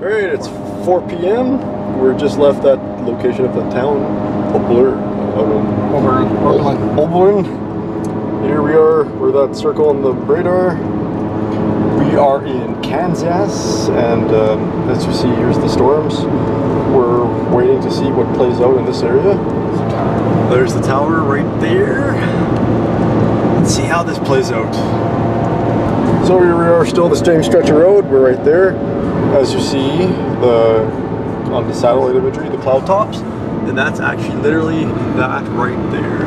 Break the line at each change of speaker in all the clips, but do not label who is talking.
Alright, it's 4 p.m. We're just left that location of the town, Obler,
Over Oberlin.
Oberlin. Here we are, we're that circle on the radar. We are in Kansas, and um, as you see, here's the storms. We're waiting to see what plays out in this area. There's the tower right there. Let's see how this plays out. So here we are still the same stretch of road. We're right there. As you see, the on the satellite imagery, the cloud tops, and that's actually literally that right there.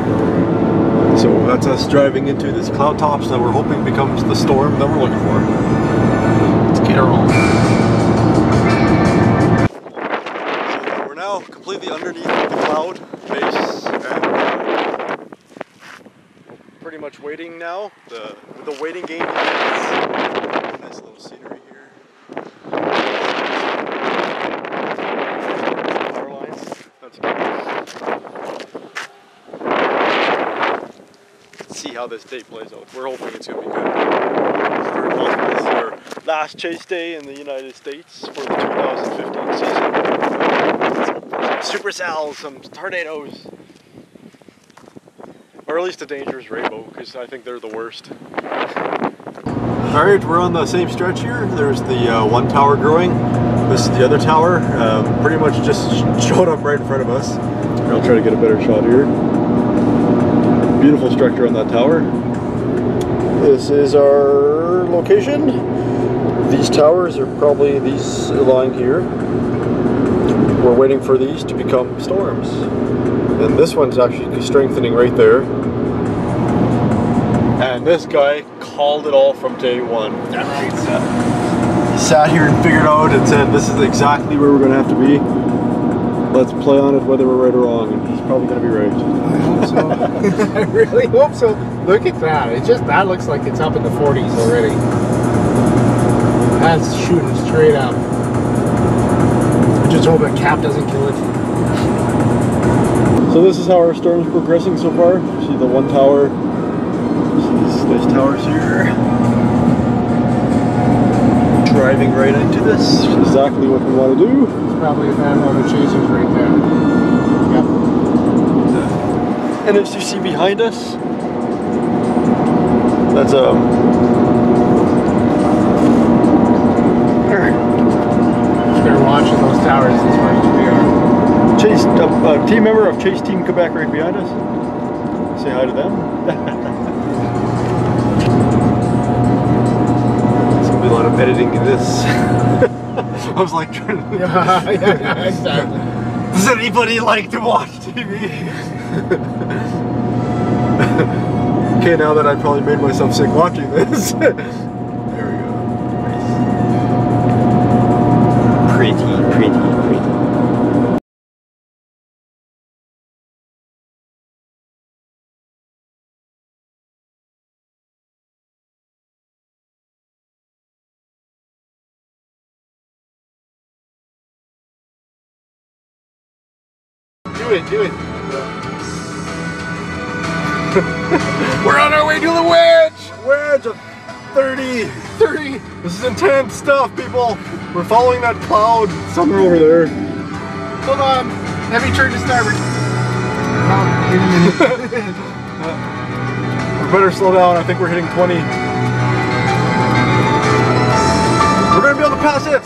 So that's us driving into this cloud tops that we're hoping becomes the storm that we're looking for.
Let's get her on.
We're now completely underneath the cloud base and pretty much waiting now. The the waiting game begins. Nice little scenery here. Power lines. That's good. Let's see how this day plays out. We're hoping it's gonna be good. This is our last chase day in the United States for the 2015 season super cells, some tornadoes. Or at least a dangerous rainbow, because I think they're the worst. Alright, we're on the same stretch here. There's the uh, one tower growing. This is the other tower. Um, pretty much just showed up right in front of us. I'll try to get a better shot here. Beautiful structure on that tower. This is our location. These towers are probably these lying here. We're waiting for these to become storms. And this one's actually strengthening right there. And this guy called it all from day one. He sat here and figured out and said, this is exactly where we're going to have to be. Let's play on it whether we're right or wrong. And he's probably going to be right.
I hope so. I really hope so. Look at that. It just that looks like it's up in the 40s already. That's shooting straight up. I just hope that cap doesn't kill it.
So this is how our storm's progressing so far. See the one tower. See these, these towers here. Driving right into this. Exactly what we want to do.
It's probably a bad one of chasers right there. Yep.
And as you see behind us, that's a um.
They're watching those towers as far as we are.
Chase, a, a team member of Chase Team Quebec right behind us. Say hi to them. lot of editing in this. I was like trying to.
yeah, yeah, exactly.
Does anybody like to watch TV? okay, now that I probably made myself sick watching this.
Do it. We're on our way to the wedge!
Wedge of 30.
30!
This is intense stuff, people. We're following that cloud somewhere over there.
Hold on. Heavy turn to starboard.
We better slow down. I think we're hitting 20. We're gonna be able to pass it.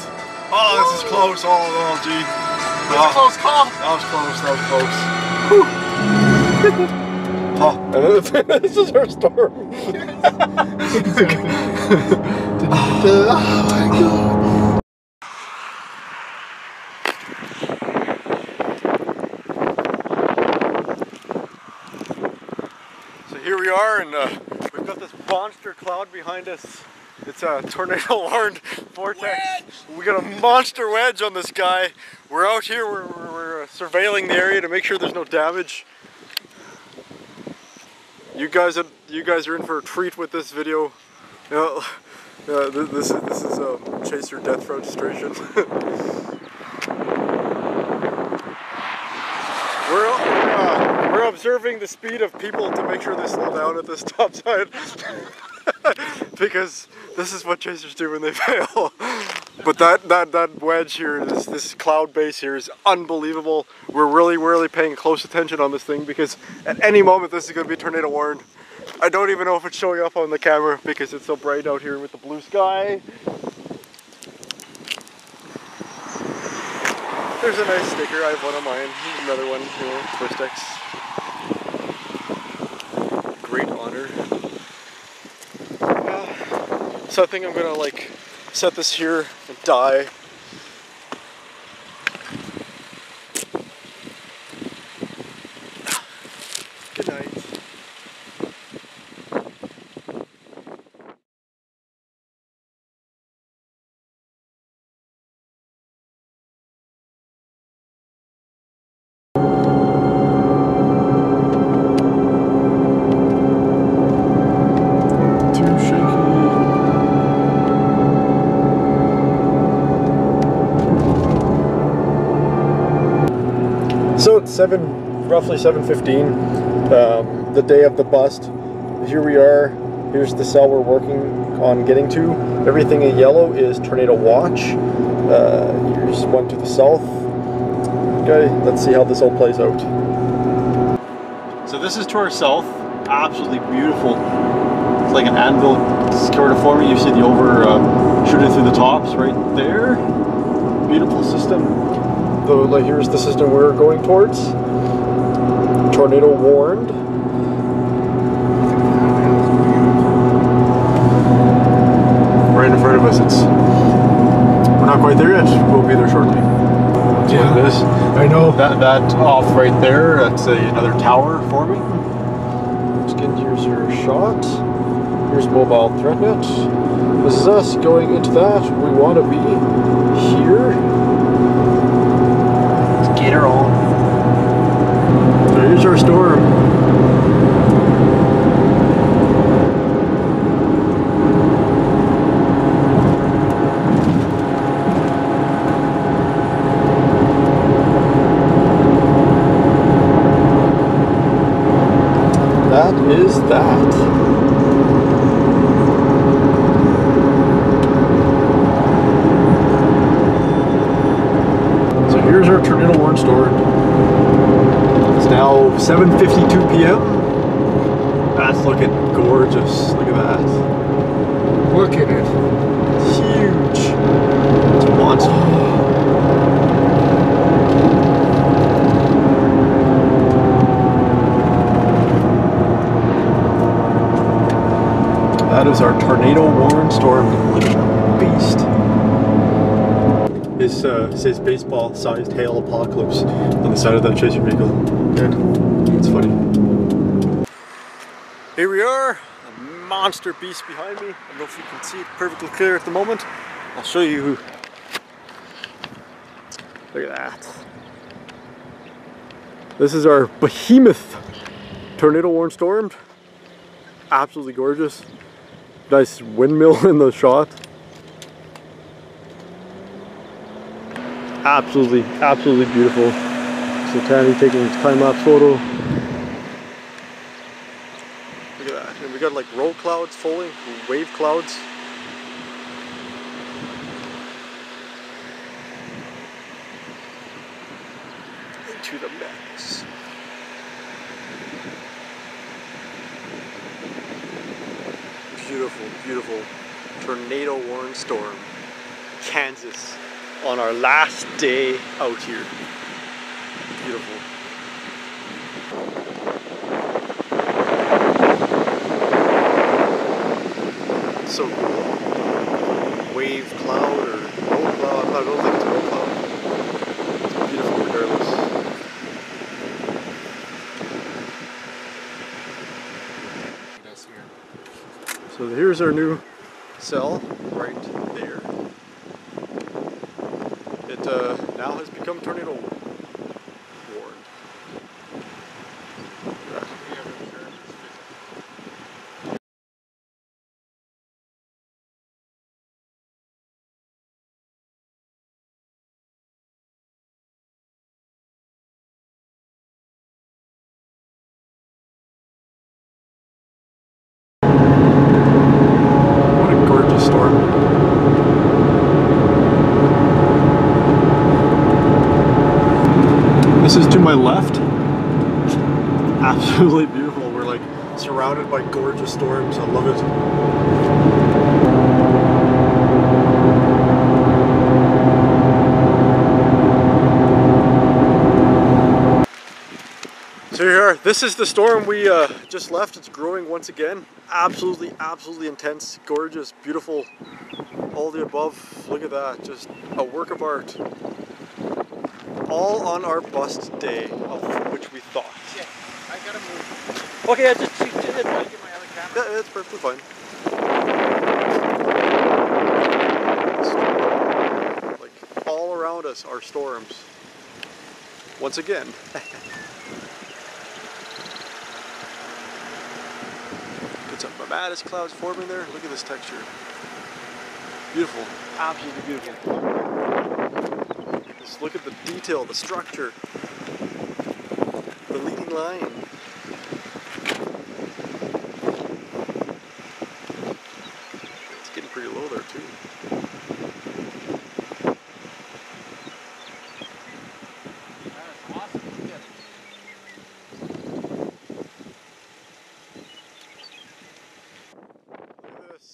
Oh, this is close. Oh, oh gee.
That's a close call.
That was close. That was close. oh, and then this is her storm.
oh my god.
So here we are, and uh, we've got this monster cloud behind us. It's a tornado-warned vortex. We got a monster wedge on this guy. We're out here, we're, we're, we're uh, surveilling the area to make sure there's no damage. You guys, are, you guys are in for a treat with this video. You know, uh, th- this is this is um, Chaser Death Registration. we're uh, we're observing the speed of people to make sure they slow down at this stop sign. because this is what chasers do when they fail. But that, that, that wedge here, this, this cloud base here is unbelievable. We're really, really paying close attention on this thing because at any moment this is going to be tornado warned. I don't even know if it's showing up on the camera because it's so bright out here with the blue sky. There's a nice sticker. I have one of mine. Another one, you know, Twistex. Great honor. So I think I'm gonna like set this here and die. Seven, roughly seven fifteen, um, the day of the bust. Here we are. Here's the cell we're working on getting to. Everything in yellow is tornado watch. Uh, here's one to the south. Okay, let's see how this all plays out. So this is to our south. Absolutely beautiful. It's like an anvil sort of forming. You see the over uh, shooting through the tops right there. Beautiful system. So like, here's the system we're going towards. Tornado warned. Right in front of us. It's we're not quite there yet. We'll be there shortly.
Yeah.
At this.
I know.
That that off right there. That's a, another tower forming. Skin, here's your shot. Here's mobile threat net. This is us going into that. We want to be Let's get her on. There's our storm. That is that. So here's our tornado warned store. It's now 7.52 p.m. That's looking gorgeous. Look at that.
Look at it.
It's huge. It's a monster. That is our tornado warned storm. Look at that beast. Uh, says baseball sized hail apocalypse on the side of that chaser vehicle. Good. It's funny. Here we are, a monster beast behind me. I don't know if you can see it perfectly clear at the moment. I'll show you. Look at that. This is our behemoth tornado warned storm. Absolutely gorgeous. Nice windmill in the shot. Absolutely, absolutely beautiful. So Tanny taking his time-lapse photo. Look at that. And we got like roll clouds falling, wave clouds. Into the max. Beautiful, beautiful tornado warned storm. Kansas on our last day out here. Beautiful. So cool. Wave cloud or roll cloud. I don't think it's a roll cloud. It's beautiful regardless. So here's our new cell right there. It uh, now has become tornado warned. What a gorgeous storm. This is to my left. Absolutely beautiful. We're like surrounded by gorgeous storms. I love it. So this is the storm we uh, just left. It's growing once again. Absolutely, absolutely intense, gorgeous, beautiful, all the above. Look at that, just a work of art. All on our bust day, of which we thought.
Yeah, I gotta move.
Okay, I just checked
Gotta
it.
get my other camera.
Yeah, it's perfectly fine. Like all around us are storms. Once again. Some clouds forming there. Look at this texture. Beautiful. Absolutely beautiful. Just look at the detail, the structure. The leading line. It's getting pretty low there too.
That's awesome. Look at it.
Look at this.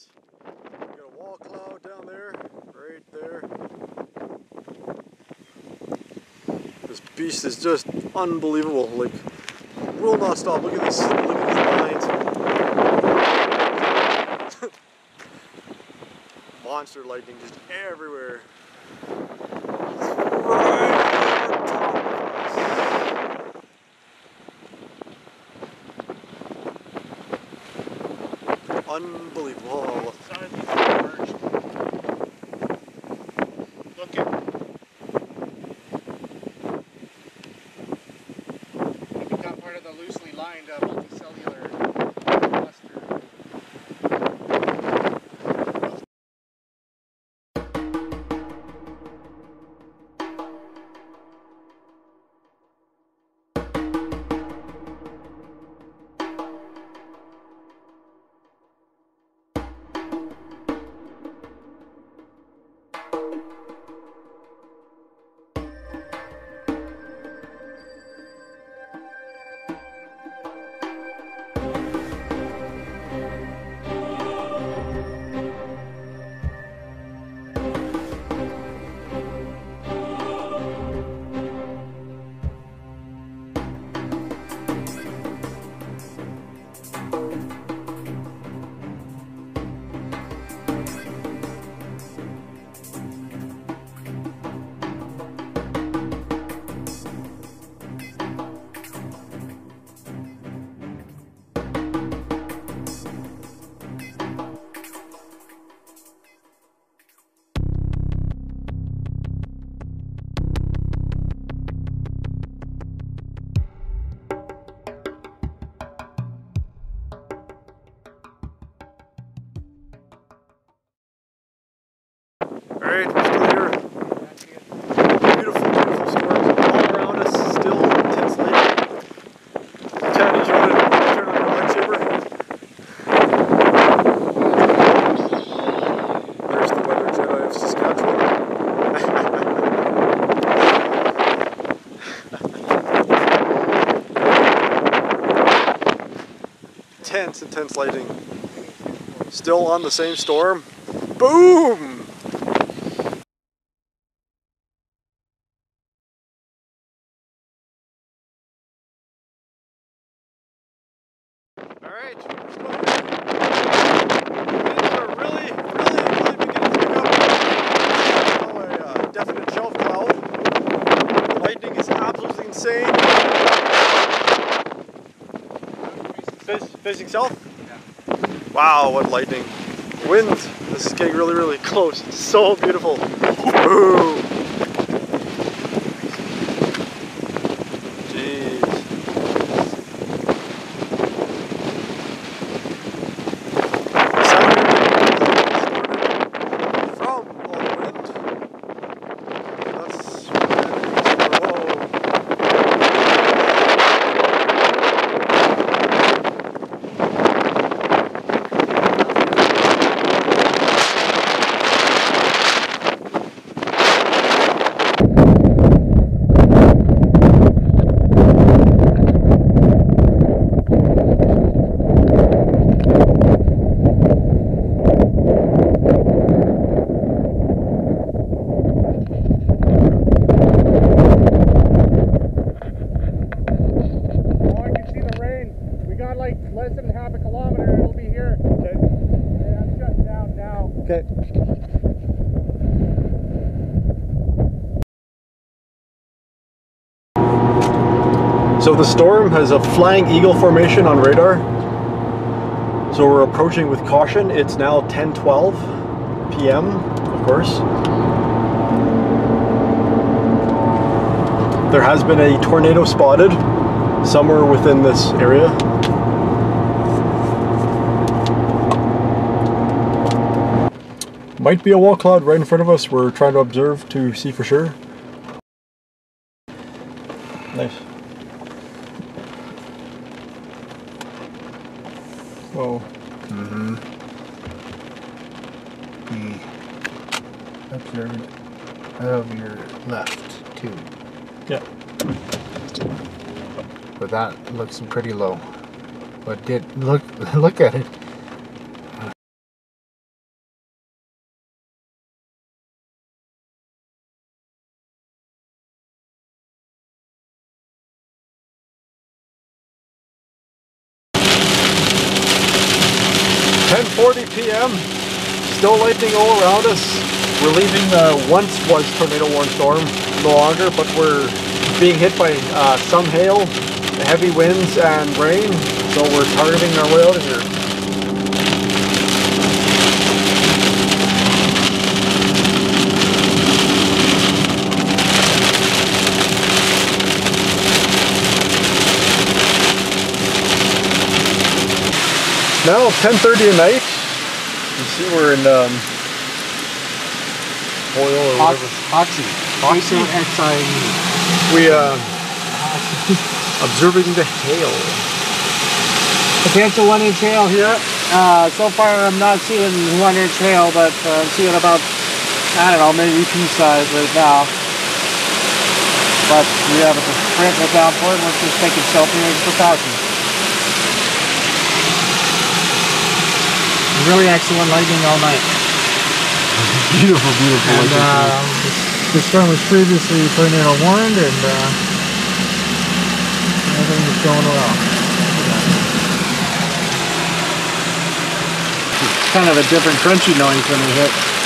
We got a wall cloud down there, right there. This beast is just unbelievable. Like, will not stop. Look at this. Look at these lines. Monster lightning just everywhere. Right. Unbelievable. Intense, intense lighting. Still on the same storm. Boom! Alright, we're still here. Things are really, really, really beginning to pick up. Now a uh, definite shelf cloud. The lightning is absolutely insane. Face, facing south?
Yeah.
Wow, what lightning. Wind. This is getting really, really close. So beautiful. Boom. Jeez. From all the wind. That's whoa. So the storm has a flying eagle formation on radar. So we're approaching with caution. It's now 10:12 p.m. Of course. There has been a tornado spotted somewhere within this area. Might be a wall cloud right in front of us. We're trying to observe to see for sure. Nice. Whoa.
Mm-hmm. Be observed of your left too.
Yeah.
But that looks pretty low. But did look look at it.
Ten forty p.m. Still lightning all around us. We're leaving the once was tornado warned storm no longer, but we're being hit by uh, some hail, heavy winds, and rain. So we're targeting our way out of here. Now 10:30 at night. You see we're in um, oil or whatever.
Hoxie.
Hoxie?
X-I-E.
We uh, observing the hail.
Potential one inch hail here. Uh, so far I'm not seeing one inch hail, but uh, I'm seeing about, I don't know, maybe pea size right now. But we have a torrential downpour and we're just taking shelter and precautions. Really excellent lightning all night.
Beautiful, beautiful.
And uh, this, this storm was previously tornado warned and uh, everything going. It's kind of a different crunchy noise when it hit.